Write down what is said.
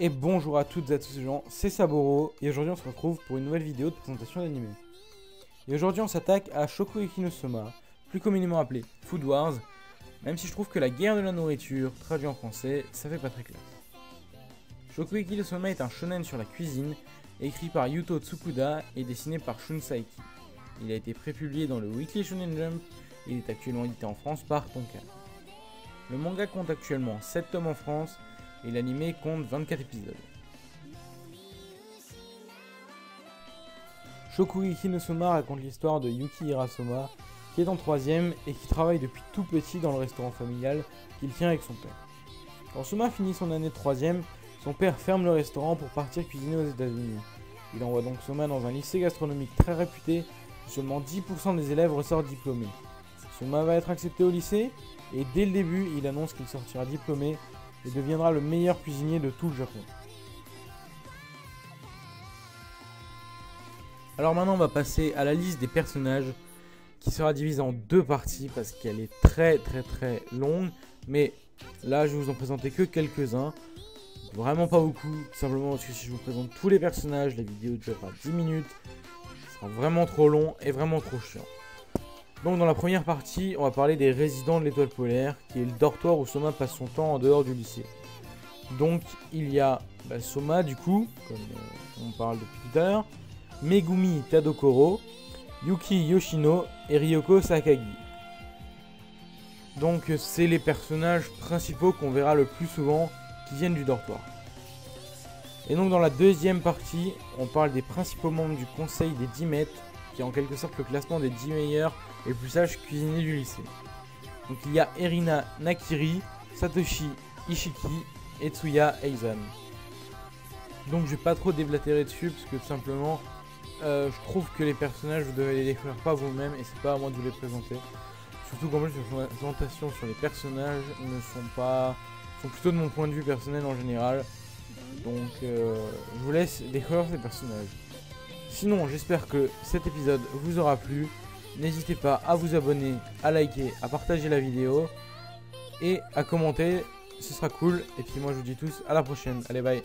Et bonjour à toutes et à tous les gens, c'est Saboro et aujourd'hui on se retrouve pour une nouvelle vidéo de présentation d'anime. Et aujourd'hui on s'attaque à Shokugeki no Soma, plus communément appelé Food Wars, même si je trouve que la guerre de la nourriture, traduit en français, ça fait pas très classe. Shokugeki no Soma est un shonen sur la cuisine, écrit par Yuto Tsukuda et dessiné par Shun Saiki. Il a été prépublié dans le Weekly Shonen Jump et il est actuellement édité en France par Tonka. Le manga compte actuellement 7 tomes en France et l'anime compte 24 épisodes. Shokugeki no Soma raconte l'histoire de Yuki Hirasoma, qui est en troisième et qui travaille depuis tout petit dans le restaurant familial qu'il tient avec son père. Quand Soma finit son année de troisième, son père ferme le restaurant pour partir cuisiner aux États-Unis. Il envoie donc Soma dans un lycée gastronomique très réputé où seulement 10% des élèves ressortent diplômés. Soma va être accepté au lycée et dès le début, il annonce qu'il sortira diplômé et deviendra le meilleur cuisinier de tout le Japon. Alors maintenant, on va passer à la liste des personnages qui sera divisée en deux parties parce qu'elle est très très très longue. Mais là, je vous en présenter que quelques-uns. Vraiment pas beaucoup, simplement parce que si je vous présente tous les personnages, la vidéo durera 10 minutes. Ce sera vraiment trop long et vraiment trop chiant. Donc dans la première partie, on va parler des résidents de l'étoile polaire, qui est le dortoir où Soma passe son temps en dehors du lycée. Donc il y a bah, Soma du coup, comme euh, on parle depuis tout à l'heure, Megumi Tadokoro, Yuki Yoshino et Ryoko Sakagi. Donc c'est les personnages principaux qu'on verra le plus souvent qui viennent du dortoir. Et donc dans la deuxième partie, on parle des principaux membres du conseil des 10 mètres, qui est en quelque sorte le classement des 10 meilleurs et plus sages cuisiniers du lycée. Donc il y a Erina Nakiri, Satoshi Ishiki et Tsuya Eizan. Donc je vais pas trop déblatérer dessus parce que tout simplement euh, je trouve que les personnages vous devez les découvrir pas vous-même et c'est pas à moi de vous les présenter. Surtout qu'en plus les présentations sur les personnages ne sont pas sont plutôt de mon point de vue personnel en général. Donc euh, je vous laisse découvrir ces personnages. Sinon j'espère que cet épisode vous aura plu. N'hésitez pas à vous abonner, à liker, à partager la vidéo et à commenter, ce sera cool. Et puis moi je vous dis tous à la prochaine. Allez bye